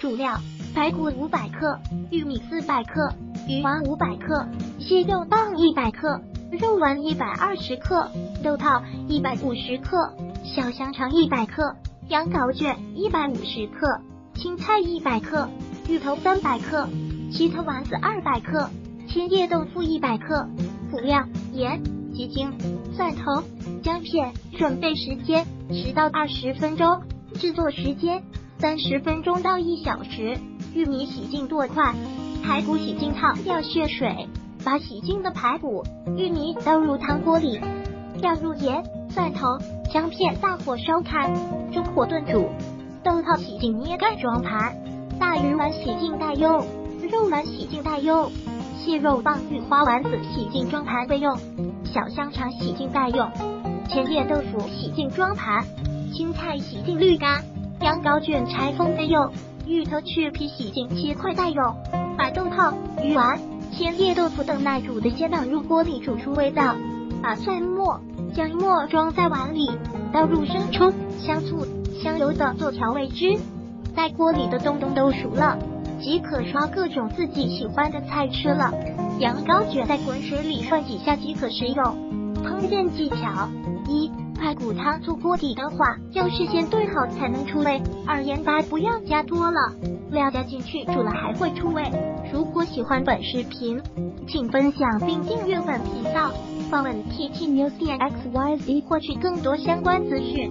主料：排骨五百克，玉米四百克，鱼丸五百克，蟹肉棒一百克，肉丸一百二十克，豆泡一百五十克，小香肠一百克，羊羔卷一百五十克，青菜一百克，芋头三百克，鸡头丸子二百克，千叶豆腐一百克。辅料：盐、鸡精、蒜头、姜片。准备时间十到二十分钟，制作时间三十分钟到一小时。玉米洗净剁块，排骨洗净烫掉血水，把洗净的排骨、玉米倒入汤锅里，调入盐、蒜头、姜片，大火烧开，中火炖煮。豆泡洗净捏干装盘，大鱼丸洗净待用，肉丸洗净待用，蟹肉棒、玉花丸子洗净装盘备用，小香肠洗净待用。千叶豆腐洗净装盘，青菜洗净滤干，羊羔卷拆封备用，芋头去皮洗净切块待用。把豆泡、鱼丸、千叶豆腐等耐煮的先放入锅里煮出味道，把蒜末、姜末装在碗里，倒入生抽、香醋、香油等做调味汁。待锅里的东东都熟了，即可刷各种自己喜欢的菜吃了。羊羔卷在滚水里涮几下即可食用。烹饪技巧：一、排骨汤做锅底的话，要事先炖好才能出味。二、盐巴不要加多了，料加进去煮了还会出味。如果喜欢本视频，请分享并订阅本频道，访问 T T News X Y Z 获取更多相关资讯。